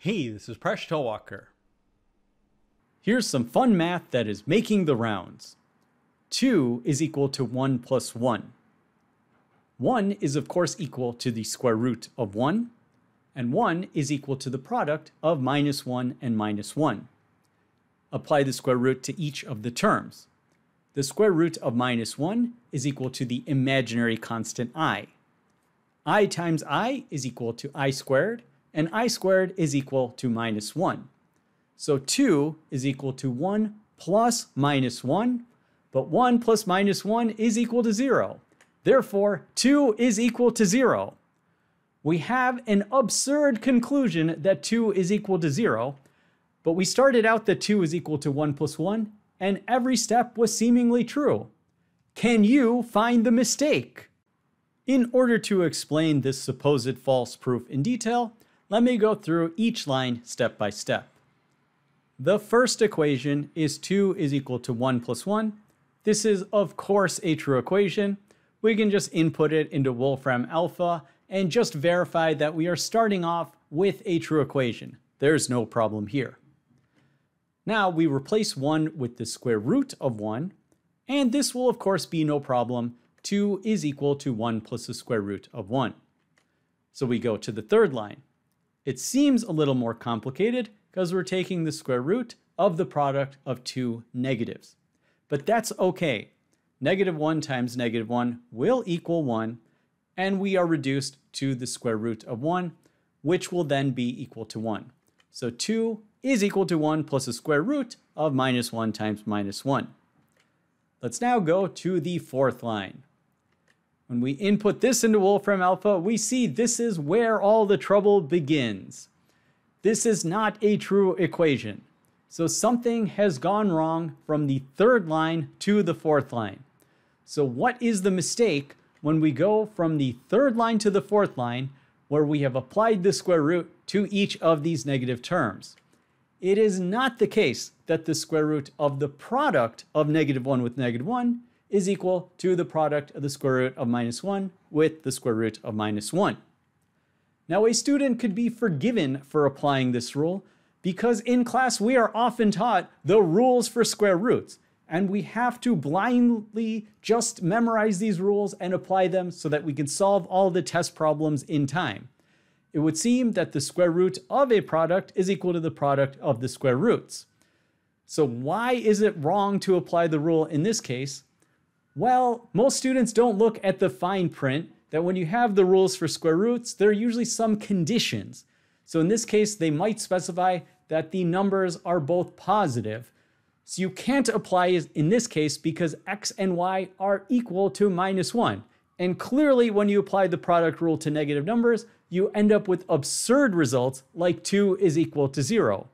Hey, this is Presh Talwalkar. Here's some fun math that is making the rounds. 2 is equal to 1 plus 1. 1 is of course equal to the square root of 1, and 1 is equal to the product of minus 1 and minus 1. Apply the square root to each of the terms. The square root of minus 1 is equal to the imaginary constant i. i times i is equal to i squared, and i squared is equal to minus 1. So 2 is equal to 1 plus minus 1, but 1 plus minus 1 is equal to 0. Therefore, 2 is equal to 0. We have an absurd conclusion that 2 is equal to 0, but we started out that 2 is equal to 1 plus 1, and every step was seemingly true. Can you find the mistake? In order to explain this supposed false proof in detail, let me go through each line step by step. The first equation is 2 is equal to 1 plus 1. This is, of course, a true equation. We can just input it into Wolfram Alpha and just verify that we are starting off with a true equation. There's no problem here. Now we replace 1 with the square root of 1, and this will of course be no problem. 2 is equal to 1 plus the square root of 1. So we go to the third line. It seems a little more complicated because we're taking the square root of the product of two negatives. But that's okay. Negative 1 times negative 1 will equal 1, and we are reduced to the square root of 1, which will then be equal to 1. So 2 is equal to 1 plus the square root of minus 1 times minus 1. Let's now go to the fourth line. When we input this into Wolfram Alpha, we see this is where all the trouble begins. This is not a true equation. So something has gone wrong from the third line to the fourth line. So what is the mistake when we go from the third line to the fourth line where we have applied the square root to each of these negative terms? It is not the case that the square root of the product of negative 1 with negative 1 is equal to the product of the square root of minus 1 with the square root of minus 1. Now, a student could be forgiven for applying this rule because in class we are often taught the rules for square roots, and we have to blindly just memorize these rules and apply them so that we can solve all the test problems in time. It would seem that the square root of a product is equal to the product of the square roots. So why is it wrong to apply the rule in this case? Well, most students don't look at the fine print that when you have the rules for square roots, there are usually some conditions. So in this case, they might specify that the numbers are both positive. So you can't apply in this case because x and y are equal to minus 1. And clearly, when you apply the product rule to negative numbers, you end up with absurd results like 2 is equal to 0.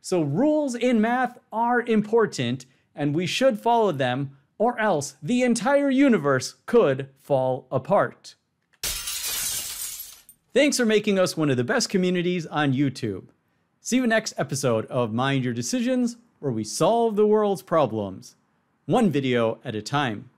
So rules in math are important, and we should follow them or else the entire universe could fall apart. Thanks for making us one of the best communities on YouTube. See you next episode of Mind Your Decisions, where we solve the world's problems, one video at a time.